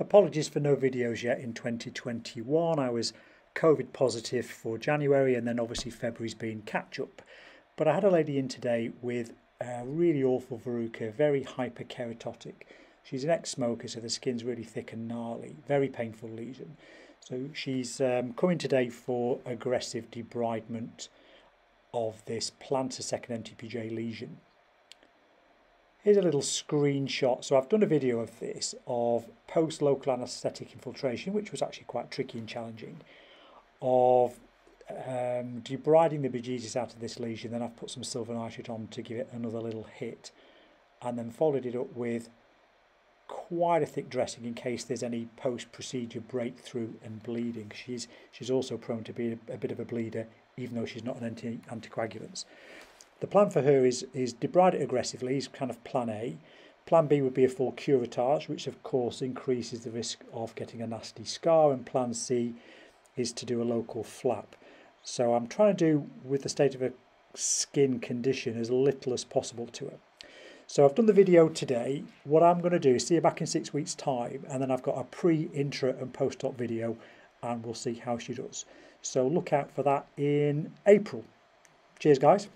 Apologies for no videos yet in 2021. I was COVID positive for January and then obviously February's been catch up. But I had a lady in today with a really awful verruca, very hyperkeratotic. She's an ex-smoker, so the skin's really thick and gnarly, very painful lesion. So she's um, coming today for aggressive debridement of this plantar second MTPJ lesion. Here's a little screenshot. So I've done a video of this of post-local anaesthetic infiltration, which was actually quite tricky and challenging, of um, debriding the bejesus out of this lesion. Then I've put some silver nitrate on to give it another little hit and then followed it up with quite a thick dressing in case there's any post-procedure breakthrough and bleeding. She's, she's also prone to be a, a bit of a bleeder, even though she's not an anti, anticoagulant. The plan for her is, is debride it aggressively, is kind of plan A. Plan B would be a full curettage, which of course increases the risk of getting a nasty scar. And plan C is to do a local flap. So I'm trying to do with the state of her skin condition as little as possible to her. So I've done the video today. What I'm going to do is see you back in six weeks time and then I've got a pre, intra and post-op video and we'll see how she does. So look out for that in April. Cheers guys.